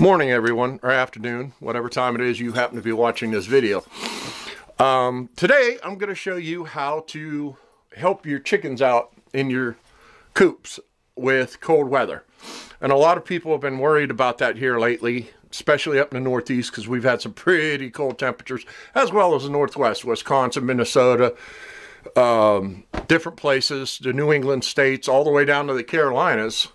Morning, everyone, or afternoon, whatever time it is you happen to be watching this video. Um, today, I'm going to show you how to help your chickens out in your coops with cold weather. And a lot of people have been worried about that here lately, especially up in the Northeast, because we've had some pretty cold temperatures, as well as the Northwest, Wisconsin, Minnesota, um, different places, the New England states, all the way down to the Carolinas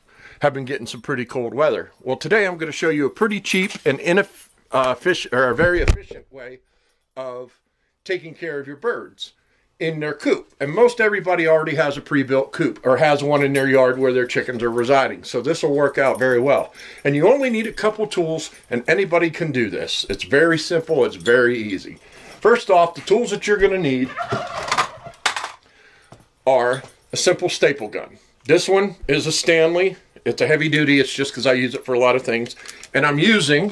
have been getting some pretty cold weather. Well, today I'm going to show you a pretty cheap and inefficient, uh, or a very efficient way of taking care of your birds in their coop. And most everybody already has a pre-built coop or has one in their yard where their chickens are residing. So this will work out very well. And you only need a couple tools and anybody can do this. It's very simple. It's very easy. First off, the tools that you're going to need are a simple staple gun. This one is a Stanley it's a heavy duty. It's just because I use it for a lot of things. And I'm using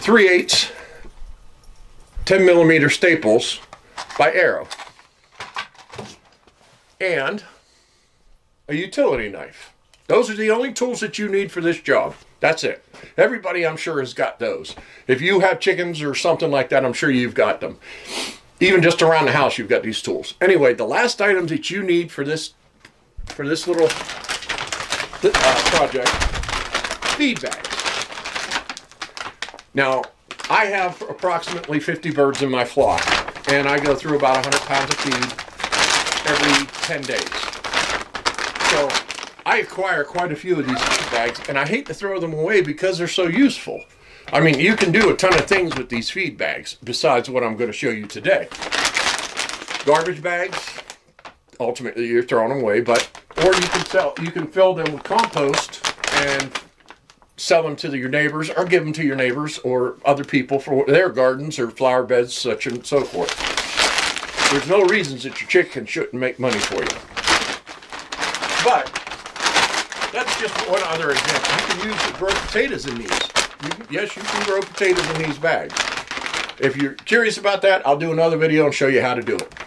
3 8 10 millimeter staples by Arrow. And a utility knife. Those are the only tools that you need for this job. That's it. Everybody, I'm sure, has got those. If you have chickens or something like that, I'm sure you've got them. Even just around the house, you've got these tools. Anyway, the last items that you need for this for this little uh, project, feed bags. Now, I have approximately 50 birds in my flock, and I go through about 100 pounds of feed every 10 days. So I acquire quite a few of these feed bags, and I hate to throw them away because they're so useful. I mean, you can do a ton of things with these feed bags besides what I'm going to show you today. Garbage bags, ultimately you're throwing them away, but or you can sell you can fill them with compost and sell them to your neighbors or give them to your neighbors or other people for their gardens or flower beds such and so forth. There's no reasons that your chicken shouldn't make money for you. But that's just one other example. You can use to grow potatoes in these. You, yes you can grow potatoes in these bags. If you're curious about that i'll do another video and show you how to do it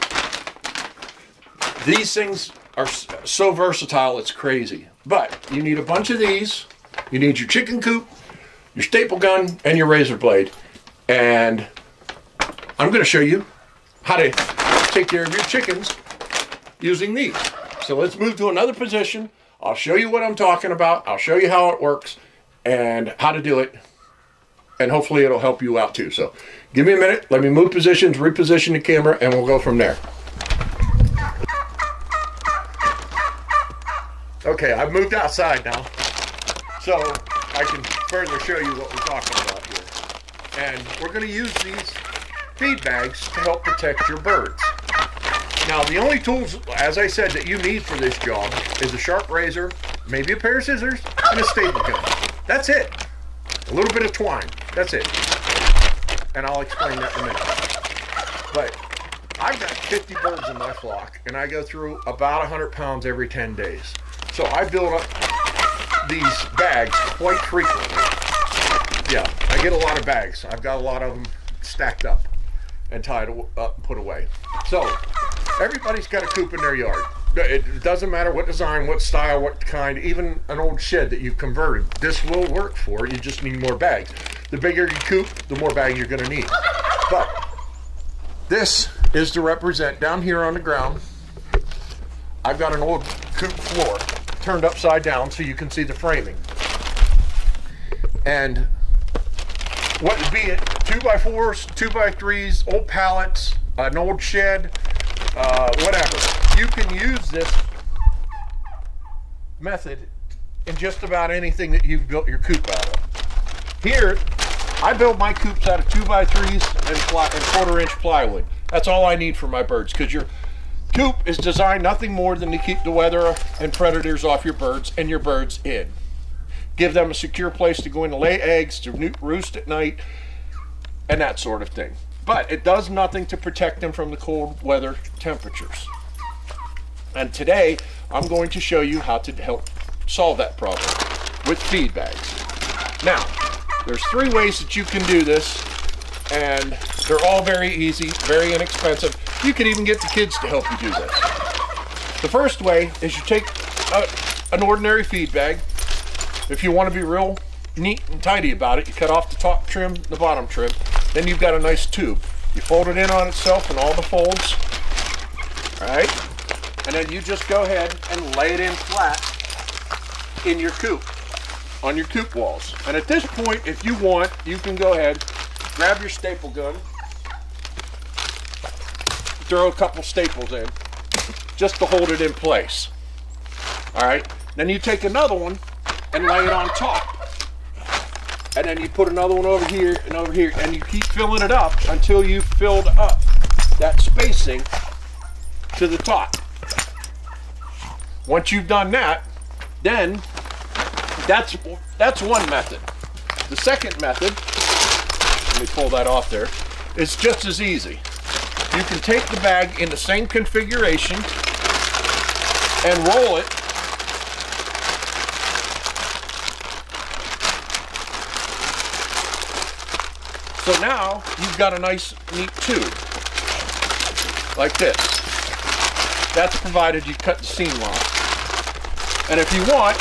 these things are so versatile, it's crazy. But you need a bunch of these. You need your chicken coop, your staple gun, and your razor blade. And I'm going to show you how to take care of your chickens using these. So let's move to another position. I'll show you what I'm talking about. I'll show you how it works and how to do it. And hopefully it'll help you out too. So give me a minute. Let me move positions, reposition the camera, and we'll go from there. Okay, I've moved outside now, so I can further show you what we're talking about here. And we're going to use these feed bags to help protect your birds. Now, the only tools, as I said, that you need for this job is a sharp razor, maybe a pair of scissors, and a staple gun. That's it. A little bit of twine. That's it. And I'll explain that in a minute. But I've got 50 birds in my flock, and I go through about 100 pounds every 10 days. So I build up these bags quite frequently. Yeah, I get a lot of bags. I've got a lot of them stacked up and tied up and put away. So everybody's got a coop in their yard. It doesn't matter what design, what style, what kind, even an old shed that you've converted. This will work for. You just need more bags. The bigger your coop, the more bag you're going to need. But this is to represent down here on the ground. I've got an old coop floor turned upside down so you can see the framing. And what be it two by fours, two by threes, old pallets, an old shed, uh, whatever. You can use this method in just about anything that you've built your coop out of. Here, I build my coops out of two by threes and, and quarter inch plywood. That's all I need for my birds because you're Coop is designed nothing more than to keep the weather and predators off your birds and your birds in. Give them a secure place to go in to lay eggs, to roost at night, and that sort of thing. But it does nothing to protect them from the cold weather temperatures. And today, I'm going to show you how to help solve that problem with feed bags. Now, there's three ways that you can do this, and they're all very easy, very inexpensive. You can even get the kids to help you do this. The first way is you take a, an ordinary feed bag, if you want to be real neat and tidy about it, you cut off the top trim, the bottom trim, then you've got a nice tube. You fold it in on itself and all the folds, all right? And then you just go ahead and lay it in flat in your coop, on your coop walls. And at this point, if you want, you can go ahead, grab your staple gun, throw a couple staples in, just to hold it in place. All right, then you take another one and lay it on top. And then you put another one over here and over here, and you keep filling it up until you've filled up that spacing to the top. Once you've done that, then that's that's one method. The second method, let me pull that off there, is just as easy. You can take the bag in the same configuration and roll it So now you've got a nice neat tube like this. That's provided you cut the seam off. And if you want,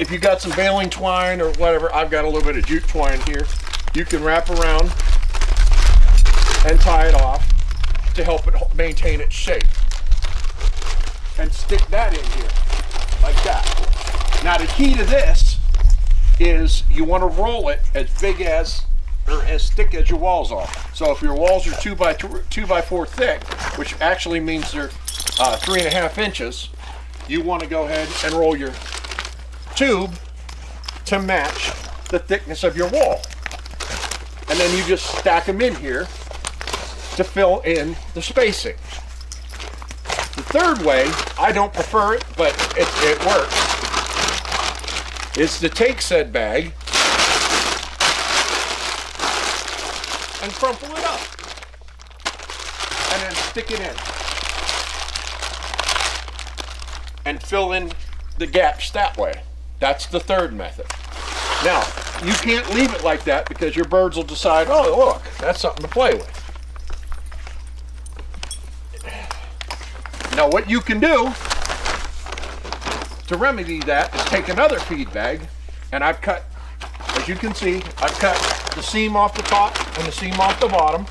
if you got some baling twine or whatever, I've got a little bit of jute twine here, you can wrap around and tie it off to help it maintain its shape. And stick that in here, like that. Now the key to this is you want to roll it as big as or as thick as your walls are. So if your walls are two by two, two by four thick, which actually means they're uh, three and a half inches, you want to go ahead and roll your tube to match the thickness of your wall. And then you just stack them in here to fill in the spacing. The third way, I don't prefer it, but it, it works, is to take said bag and crumple it up. And then stick it in. And fill in the gaps that way. That's the third method. Now, you can't leave it like that because your birds will decide, oh, look, that's something to play with. Now, what you can do to remedy that is take another feed bag, and I've cut, as you can see, I've cut the seam off the top and the seam off the bottom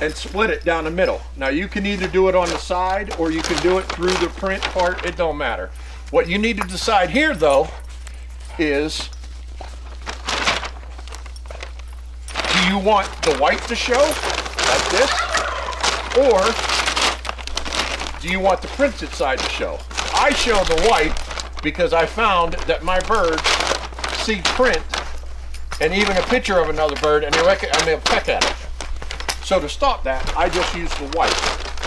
and split it down the middle. Now you can either do it on the side or you can do it through the print part, it don't matter. What you need to decide here though is do you want the white to show like this or do you want the printed side to show? I show the white because I found that my birds see print and even a picture of another bird and, they and they'll peck at it. So to stop that, I just use the white.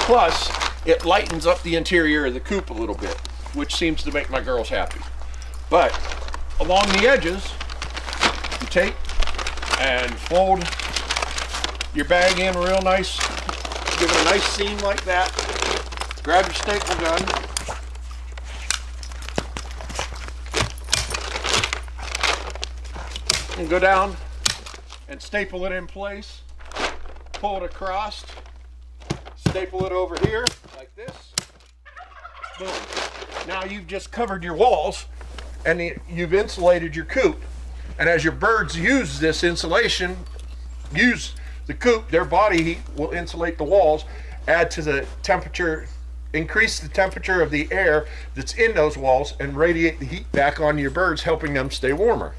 Plus, it lightens up the interior of the coop a little bit, which seems to make my girls happy. But along the edges, you take and fold your bag in real nice. A nice seam like that. Grab your staple gun, and go down and staple it in place. Pull it across, staple it over here like this. Boom. Now you've just covered your walls and you've insulated your coop. And as your birds use this insulation, use the coop, their body heat will insulate the walls, add to the temperature, increase the temperature of the air that's in those walls, and radiate the heat back on your birds, helping them stay warmer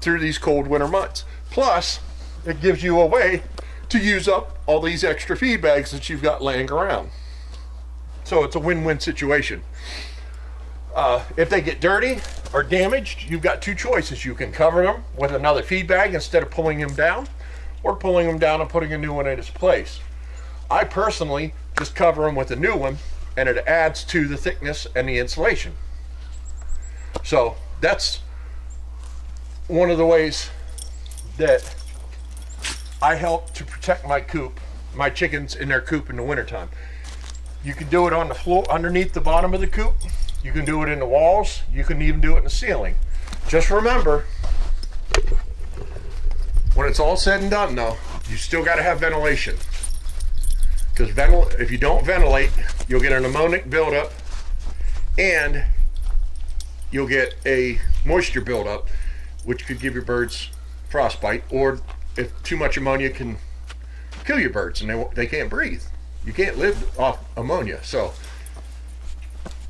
through these cold winter months. Plus, it gives you a way to use up all these extra feed bags that you've got laying around. So it's a win-win situation. Uh, if they get dirty or damaged, you've got two choices. You can cover them with another feed bag instead of pulling them down, or pulling them down and putting a new one in its place. I personally just cover them with a new one, and it adds to the thickness and the insulation. So that's one of the ways that I help to protect my coop, my chickens in their coop in the wintertime. You can do it on the floor, underneath the bottom of the coop. You can do it in the walls. You can even do it in the ceiling. Just remember, when it's all said and done though, you still got to have ventilation. Because ventil if you don't ventilate, you'll get an ammonic buildup and you'll get a moisture buildup, which could give your birds frostbite, or if too much ammonia can kill your birds and they, they can't breathe. You can't live off ammonia. So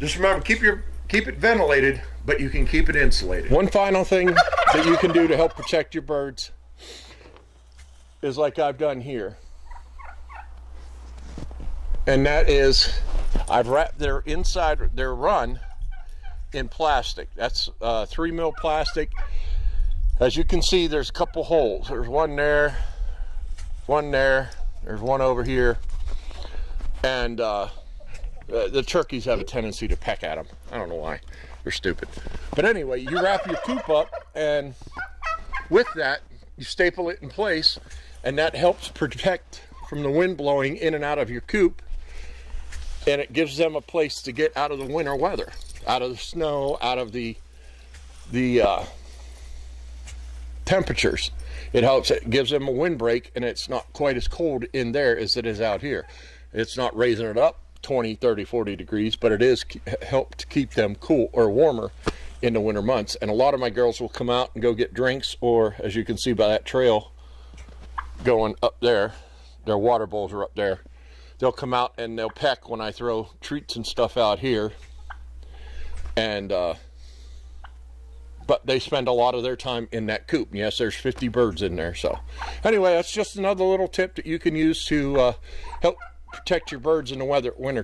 just remember, keep your keep it ventilated, but you can keep it insulated. One final thing that you can do to help protect your birds is like I've done here. And that is I've wrapped their inside their run in plastic. That's uh, three mil plastic. As you can see, there's a couple holes. There's one there, one there, there's one over here. And uh, the turkeys have a tendency to peck at them. I don't know why. They're stupid. But anyway, you wrap your coop up, and with that, you staple it in place, and that helps protect from the wind blowing in and out of your coop and it gives them a place to get out of the winter weather, out of the snow, out of the the uh, temperatures. It helps. It gives them a windbreak, and it's not quite as cold in there as it is out here. It's not raising it up 20, 30, 40 degrees, but it is help to keep them cool or warmer in the winter months. And a lot of my girls will come out and go get drinks, or as you can see by that trail going up there, their water bowls are up there they'll come out and they'll peck when I throw treats and stuff out here. And, uh, but they spend a lot of their time in that coop. Yes, there's 50 birds in there. So anyway, that's just another little tip that you can use to uh, help protect your birds in the weather winter